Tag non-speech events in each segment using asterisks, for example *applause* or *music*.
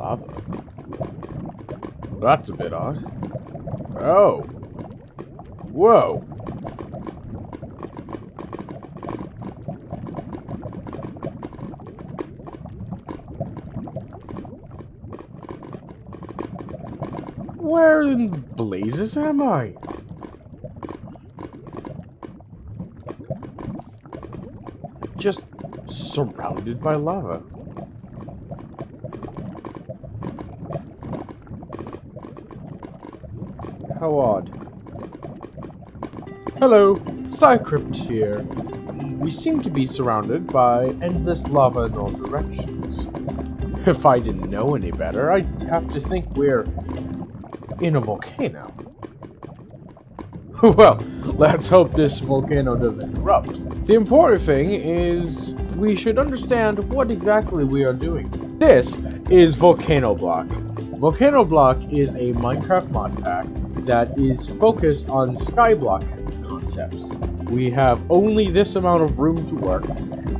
Lava. That's a bit odd. Oh. Whoa. Where in blazes am I? Just surrounded by lava. How odd. Hello, Syr Crypt here. We seem to be surrounded by endless lava in all directions. If I didn't know any better, I'd have to think we're in a volcano. *laughs* well, let's hope this volcano doesn't erupt. The important thing is we should understand what exactly we are doing. This is Volcano Block. Volcano Block is a Minecraft mod pack that is focused on skyblock concepts. We have only this amount of room to work,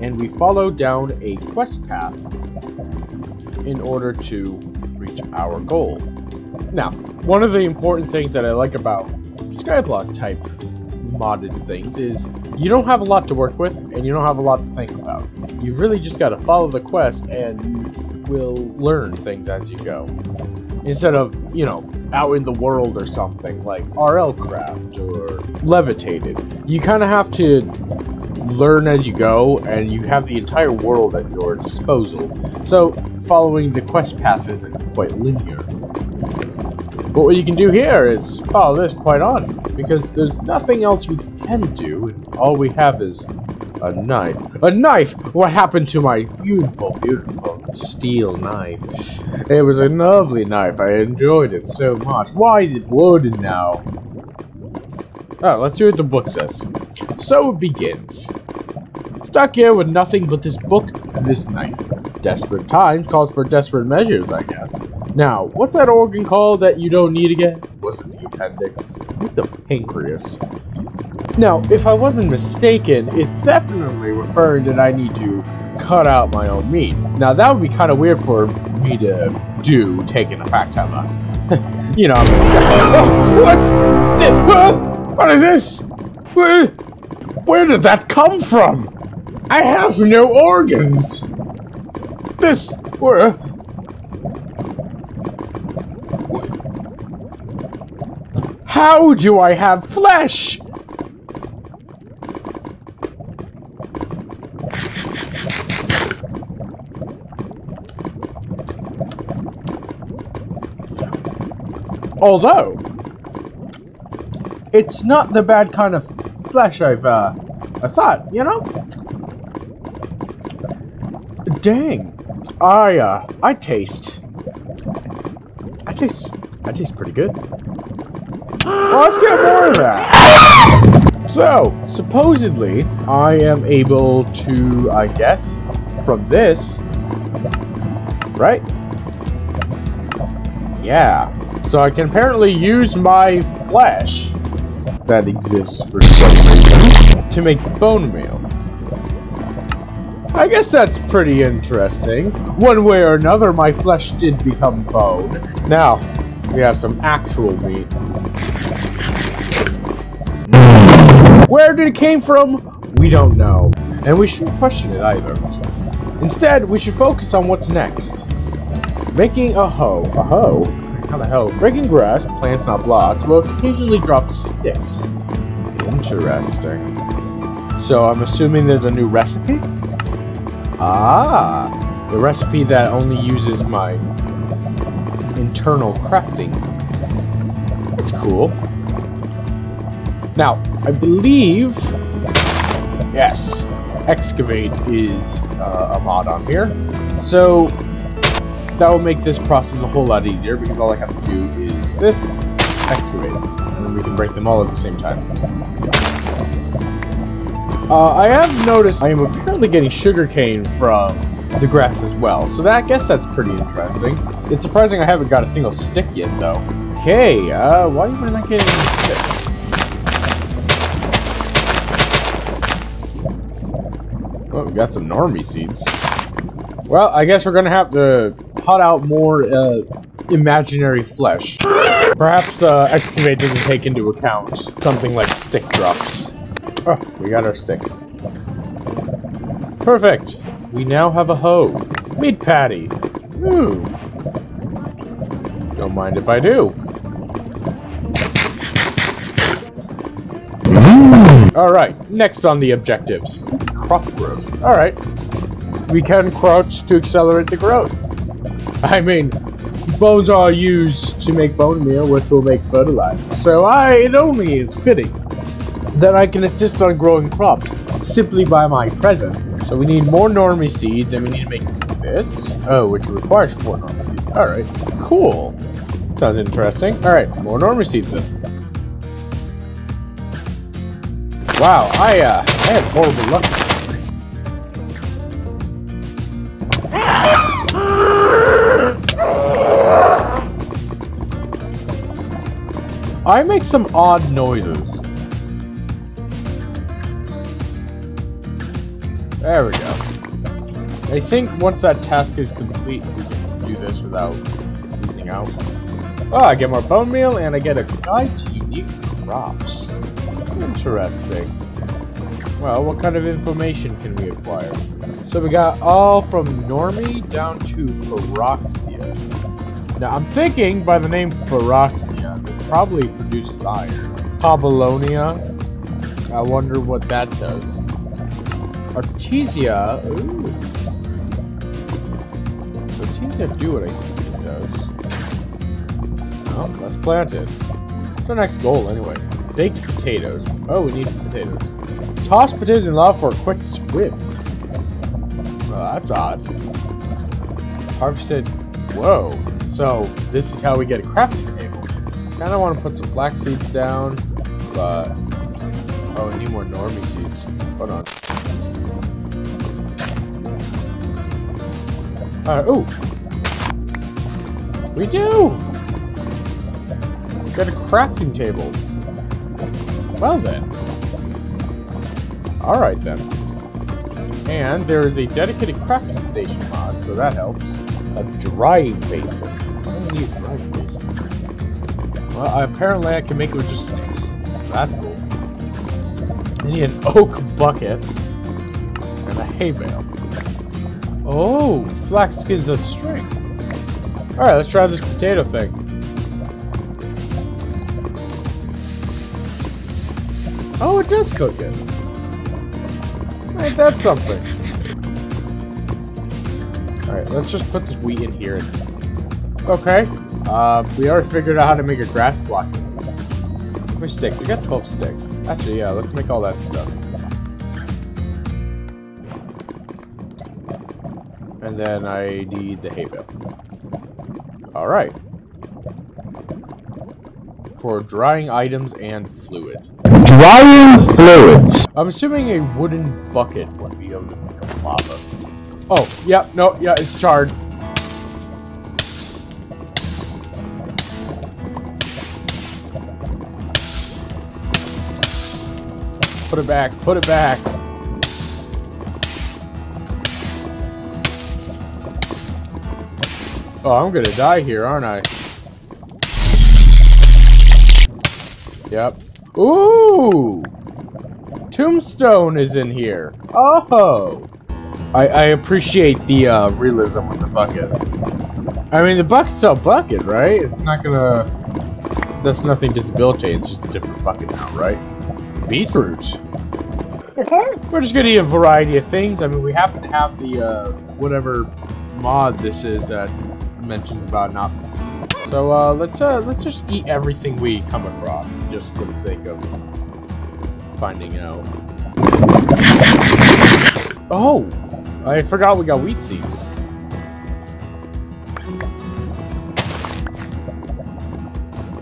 and we follow down a quest path in order to reach our goal. Now, one of the important things that I like about skyblock type modded things is you don't have a lot to work with and you don't have a lot to think about. You really just got to follow the quest and you will learn things as you go. Instead of, you know, out in the world or something like RL Craft or Levitated. You kind of have to learn as you go and you have the entire world at your disposal. So following the quest path isn't quite linear. But what you can do here is follow this quite on, because there's nothing else we can do, all we have is a knife. A knife! What happened to my beautiful, beautiful steel knife? It was a lovely knife. I enjoyed it so much. Why is it wooden now? Oh, let's see what the book says. So it begins. Stuck here with nothing but this book and this knife. Desperate times calls for desperate measures, I guess. Now, what's that organ called that you don't need again? Was it the appendix? The pancreas? Now, if I wasn't mistaken, it's definitely referring that I need to cut out my own meat. Now, that would be kind of weird for me to do, taking a fact out *laughs* You know, I'm *laughs* what? What? What is this? Where, where did that come from? I have no organs. This, where? How do I have flesh? Although, it's not the bad kind of flesh I've, uh, I thought, you know? Dang. I, uh, I taste. I taste, I taste pretty good. Well, let's get more of that. So, supposedly, I am able to, I guess, from this, right? Yeah. So I can apparently use my flesh that exists for some reason to make bone meal. I guess that's pretty interesting. One way or another, my flesh did become bone. Now, we have some actual meat. Where did it came from? We don't know. And we shouldn't question it either. Instead, we should focus on what's next. Making a hoe. A hoe? How the hell? Breaking grass, plants not blocks, will occasionally drop sticks. Interesting. So I'm assuming there's a new recipe? Ah, the recipe that only uses my internal crafting. That's cool. Now, I believe, yes, excavate is uh, a mod on here. So that will make this process a whole lot easier because all I have to do is this, excavate, and then we can break them all at the same time. Uh, I have noticed I am apparently getting sugarcane from the grass as well, so that, I guess that's pretty interesting. It's surprising I haven't got a single stick yet, though. Okay, uh, why am I not getting any sticks? Oh, we got some normie seeds. Well, I guess we're gonna have to cut out more uh, imaginary flesh. Perhaps uh, Excavate doesn't take into account something like stick drops. Oh, we got our sticks. Perfect. We now have a hoe. Meat patty. Ooh. Don't mind if I do. Alright, next on the objectives. Crop growth. Alright. We can crouch to accelerate the growth. I mean, bones are used to make bone meal, which will make fertilizer. So I, it only is fitting that I can assist on growing crops simply by my presence. So we need more normie seeds, and we need to make this. Oh, which requires four normie seeds. Alright, cool. Sounds interesting. Alright, more normie seeds then. Wow, I, uh, I have horrible luck. I make some odd noises. There we go. I think once that task is complete, we can do this without losing out. Oh, I get more bone meal, and I get a guide to unique crops. Interesting. Well, what kind of information can we acquire? So we got all from Normie down to Feroxia. Now, I'm thinking by the name Feroxia, probably produces iron. Pablonia. I wonder what that does. Artesia. Ooh. Artesia do what I think it does. Oh, let's plant it. What's our next goal, anyway? Baked potatoes. Oh, we need potatoes. Toss potatoes in lava for a quick swim. Well, that's odd. Harvested. Whoa. So, this is how we get a crafting table. Kinda want to put some flax seeds down, but... Oh, we need more normie seeds. Hold on. Alright, ooh! We do! Got a crafting table. Well then. Alright then. And there is a dedicated crafting station mod, so that helps. A drying basin. I don't need a drying basin. Well, apparently I can make it with just sticks. That's cool. I need an oak bucket. And a hay bale. Oh, flax gives us strength. Alright, let's try this potato thing. Oh, it does cook it. Ain't that something? Alright, let's just put this wheat in here. Okay. Uh, we already figured out how to make a grass block. How many sticks? We got 12 sticks. Actually, yeah, let's make all that stuff. And then I need the hay bale. Alright. For drying items and fluids. Drying fluids. I'm assuming a wooden bucket would be able to become lava. Oh, yeah, no, yeah, it's charred. Put it back, put it back. Oh, I'm gonna die here, aren't I? Yep. Ooh! Tombstone is in here. Oh! I, I appreciate the uh, realism with the bucket. I mean, the bucket's a bucket, right? It's not gonna... That's nothing disabilitating, it's just a different bucket now, right? Beetroot. *laughs* We're just gonna eat a variety of things. I mean, we happen to have the, uh, whatever mod this is that mentions about not so uh, let's uh, let's just eat everything we come across, just for the sake of finding out. Oh, I forgot we got wheat seeds.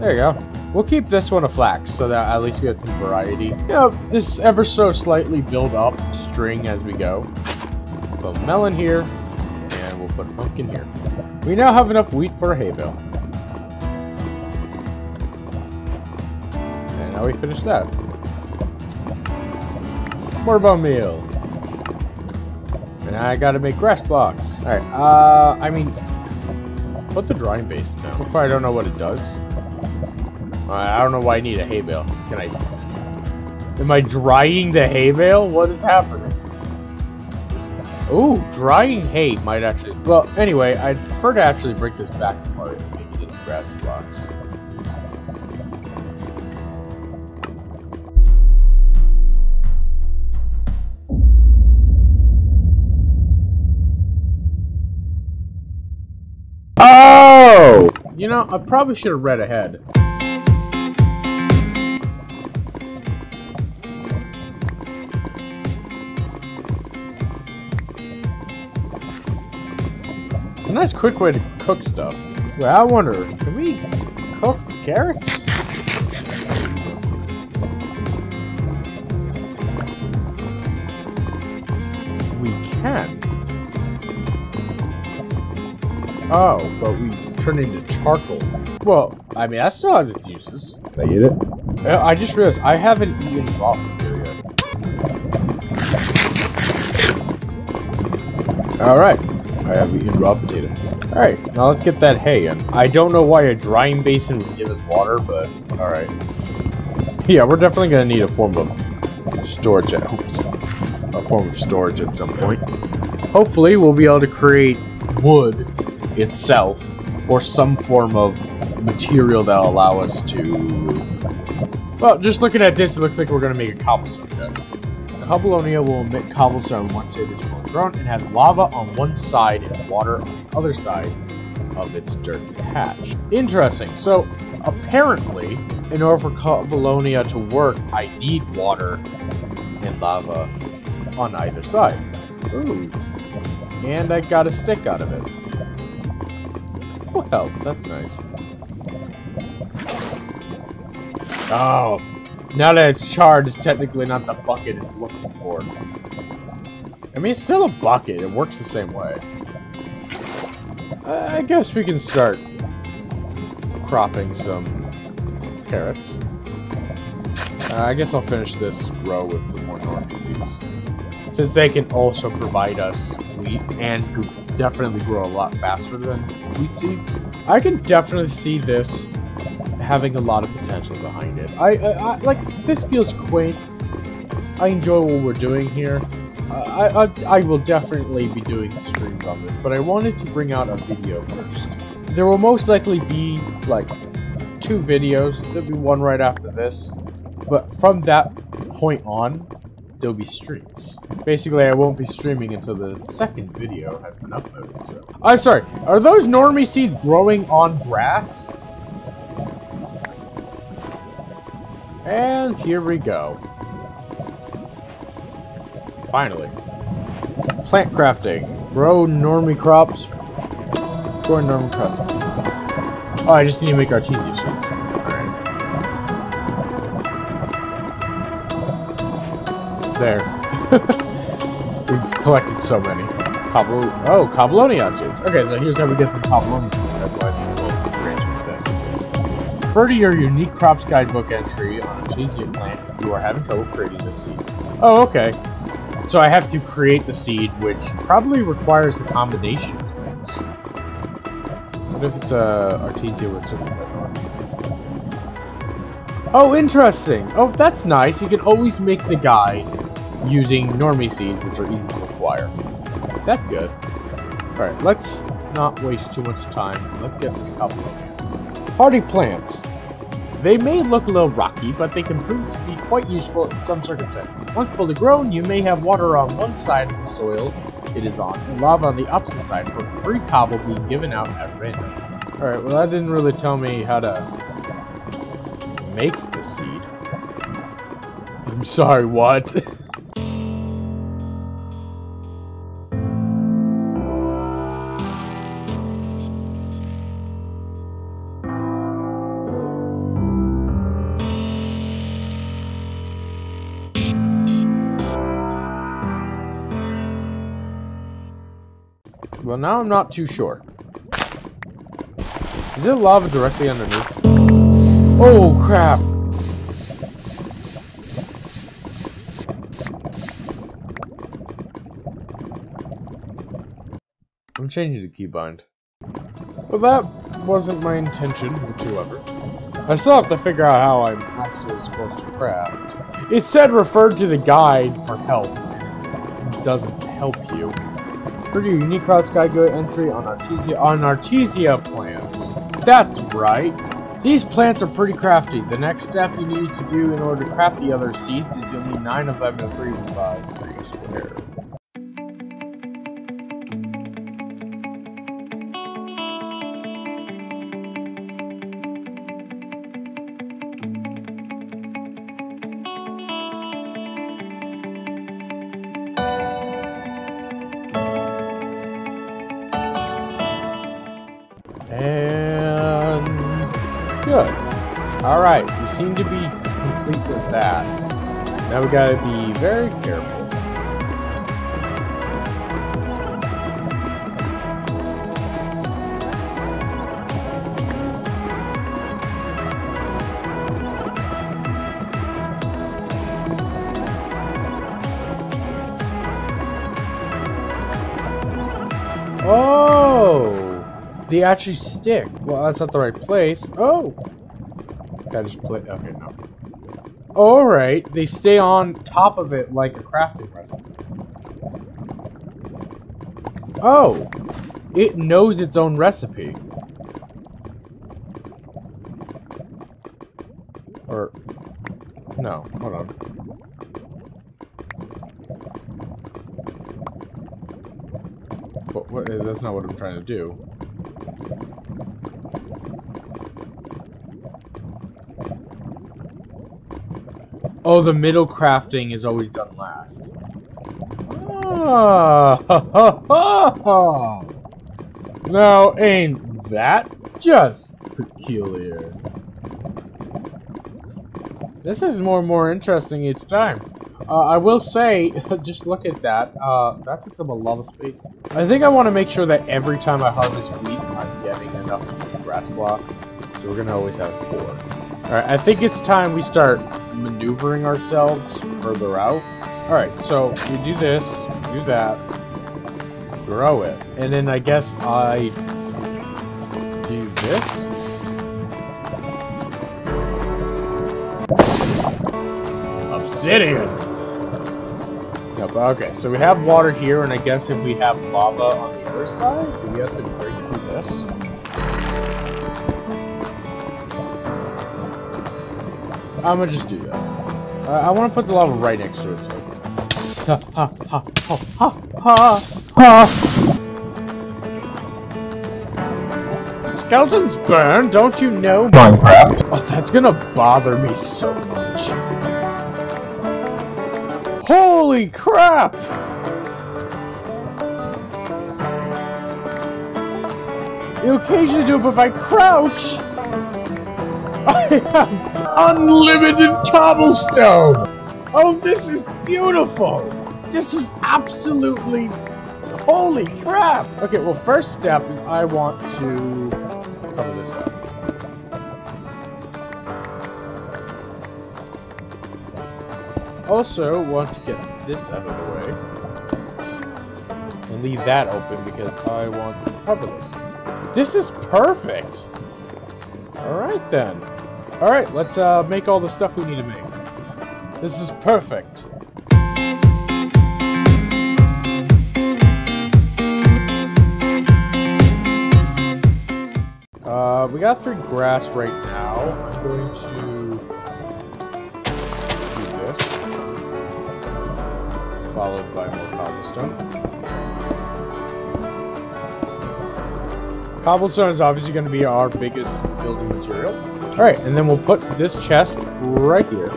There you go. We'll keep this one a flax, so that at least we have some variety. You know, this ever so slightly build up string as we go. Put melon here, and we'll put pumpkin here. We now have enough wheat for a hay bale. And now we finish that. More bone meal. And I gotta make grass blocks. Alright, uh, I mean, put the drying basin down. Before I don't know what it does. I don't know why I need a hay bale. Can I... Am I drying the hay bale? What is happening? Ooh, drying hay might actually... Well, anyway, I'd prefer to actually break this back apart and make it into grass blocks. Oh! You know, I probably should have read ahead. Nice quick way to cook stuff. Well, I wonder, can we cook carrots? We can. Oh, but we turn into charcoal. Well, I mean, that still has its uses. Can I eat it? I just realized I haven't eaten raw potato yet. Alright, I have eaten raw potato. Alright, now let's get that hay in. I don't know why a drying basin would give us water, but alright. *laughs* Yeah, we're definitely gonna need a form of storage at oops. A form of storage at some point. Hopefully we'll be able to create wood itself or some form of material that'll allow us to well, just looking at this, it looks like we're going to make a cobblestone chest. Cobbleonia will emit cobblestone once it is fully grown and has lava on one side and water on the other side of its dirt patch. Interesting. So, apparently, in order for Cobbleonia to work, I need water and lava on either side. Ooh. And I got a stick out of it. Well, that's nice. Oh, now that it's charred, it's technically not the bucket it's looking for. I mean, it's still a bucket. It works the same way. I guess we can start cropping some carrots. Uh, I guess I'll finish this row with some more normal seeds. Since they can also provide us wheat and definitely grow a lot faster than wheat seeds. I can definitely see this having a lot of potential behind it. I, I, I like this feels quaint. I enjoy what we're doing here. I, I, I will definitely be doing streams on this, but I wanted to bring out a video first. There will most likely be like two videos. There'll be one right after this, but from that point on, there'll be streams. Basically, I won't be streaming until the second video has been uploaded. So, I'm sorry. Are those normie seeds growing on grass? And here we go. Finally. Plant crafting. Grow normie crops. Grow normie crops. Oh, I just need to make artesia seeds. Alright. There. *laughs* We've collected so many. Cobble oh, Cobbleonia seeds. Okay, so here's how we get some Cobbleonia seeds. That's why I need a little branch of this. Refer to your unique crops guidebook entry on Artesia plant if you are having trouble creating the seed. Oh, okay. So I have to create the seed, which probably requires the combination of things. What if it's a Artesia some Oh, interesting. Oh, that's nice. You can always make the guide using normie seeds, which are easy to acquire. That's good. Alright, let's not waste too much time. Let's get this couple of Hardy plants. They may look a little rocky, but they can prove to be quite useful in some circumstances. Once fully grown, you may have water on one side of the soil it is on, and lava on the opposite side for free cobble being given out at random. Alright, well that didn't really tell me how to make the seed. I'm sorry, what? *laughs* Now I'm not too sure. Is there lava directly underneath? Oh, crap! I'm changing the keybind. But that wasn't my intention whatsoever. I still have to figure out how I'm actually supposed to craft. It said refer to the guide for help. It doesn't. Pretty unique routes guide go entry on Artesia on Artesia plants. That's right. These plants are pretty crafty. The next step you need to do in order to craft the other seeds is you'll need 9 of them and 3 by 3 square. Good. Alright, we seem to be complete with that. Now we gotta be very careful. Oh! They actually stick. Well, that's not the right place. Oh! Gotta just play. Okay, no. Alright, they stay on top of it like a crafting recipe. Oh! It knows its own recipe. Or. No, hold on. What, what, that's not what I'm trying to do. Oh, the middle crafting is always done last. Ah, ha, ha, ha. Now, ain't that just peculiar? This is more and more interesting each time. Uh, I will say, *laughs* just look at that. Uh, that takes up a lot of space. I think I want to make sure that every time I harvest wheat, I'm getting enough grass block. So we're gonna always have four. Alright, I think it's time we start maneuvering ourselves further out. Alright, so we do this, do that, grow it. And then I guess I do this. Obsidian! Yep, okay, so we have water here, and I guess if we have lava on the other side, do we have to break through this? I'm gonna just do that. Uh, I want to put the lava right next to it, so... Ha ha ha ha ha ha ha! Skeletons burn, don't you know? Minecraft. Oh, that's gonna bother me so much. Holy crap! You occasionally do it, but if I crouch, *laughs* I have unlimited cobblestone! Oh, this is beautiful! This is absolutely... Holy crap! Okay, well, first step is I want to cover this up. Also, want to get this out of the way. And leave that open because I want to cover this. This is perfect! Alright then. Alright, let's uh, make all the stuff we need to make. This is perfect. Uh, we got through grass right now. I'm going to do this, followed by more cobblestone. Cobblestone is obviously going to be our biggest building material. Alright, and then we'll put this chest right here.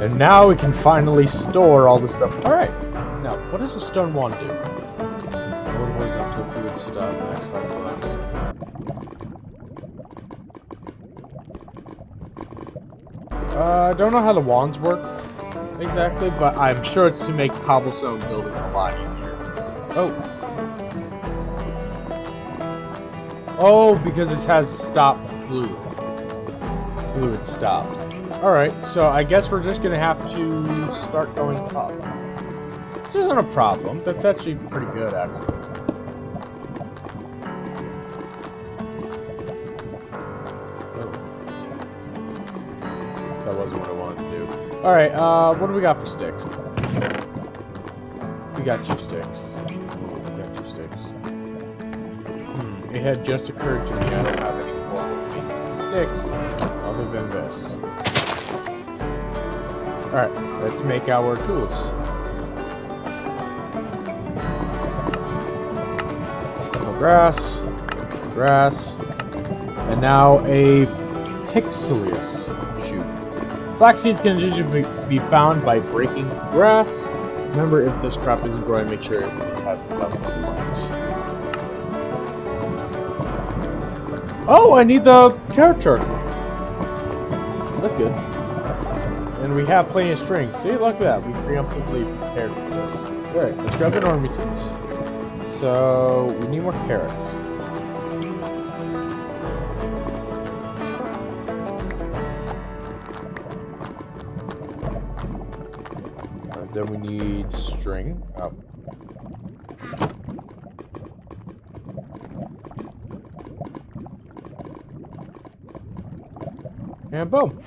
And now we can finally store all the stuff. Alright, now, what does a stone wand do? Blocks. Uh, I don't know how the wands work exactly, but I'm sure it's to make cobblestone building a lot easier. Oh. Oh, because this has stop fluid would stop. Alright, so I guess we're just gonna have to start going up. Which isn't a problem. That's actually pretty good, actually. Oh. That wasn't what I wanted to do. Alright, uh, what do we got for sticks? We got two sticks. We got two sticks. Hmm, it had just occurred to me I don't have any sticks other than this. Alright, let's make our tools. Grass, grass, and now a Pixelius shoot. Flax seeds can usually be found by breaking grass. Remember, if this crop isn't growing, make sure Oh, I need the carrot charcoal. That's good. And we have plenty of string. See, look at that. We preemptively prepared for this. Alright, let's grab the normie seeds. So, we need more carrots. Then we need string. Oh. And boom.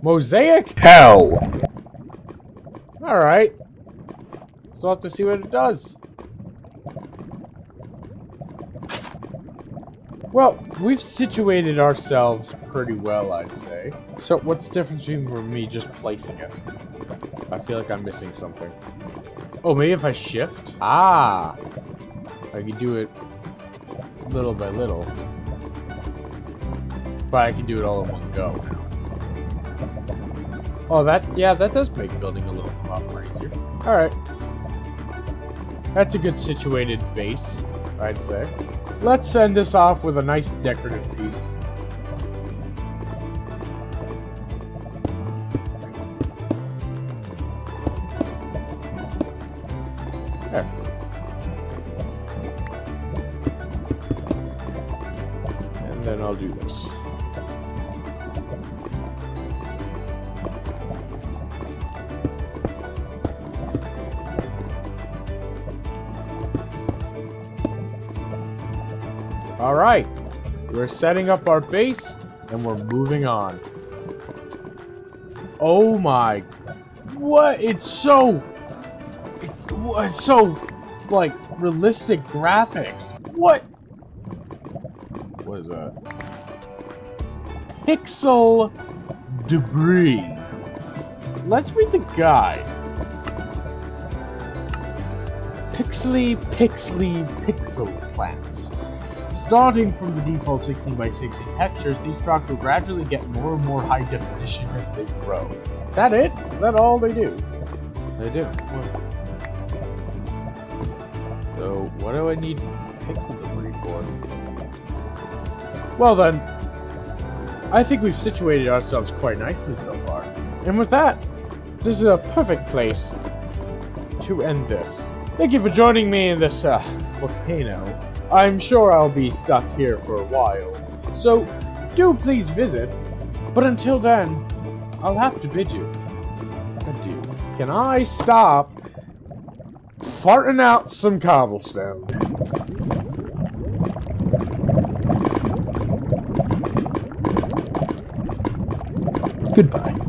Mosaic? Hell! Alright. So we'll have to see what it does. Well, we've situated ourselves pretty well, I'd say. So what's the difference between me just placing it? I feel like I'm missing something. Oh, maybe if I shift? Ah! I can do it little by little. But I can do it all in one go. Oh, that, yeah, that does make building a little lot more easier. Alright. That's a good situated base, I'd say. Let's send this off with a nice decorative piece. Alright, we're setting up our base, and we're moving on. Oh my... What? It's so... It's, it's so, like, realistic graphics. What? What is that? Pixel debris. Let's read the guide. Pixely, pixely, pixel plants. Starting from the default 16 by 16 textures, these tracks will gradually get more and more high definition as they grow. Is that it? Is that all they do? They do. So, what do I need pixel debris for? Well then, I think we've situated ourselves quite nicely so far. And with that, this is a perfect place to end this. Thank you for joining me in this uh, volcano. I'm sure I'll be stuck here for a while, so do please visit. But until then, I'll have to bid you adieu. Can I stop farting out some cobblestone? Goodbye.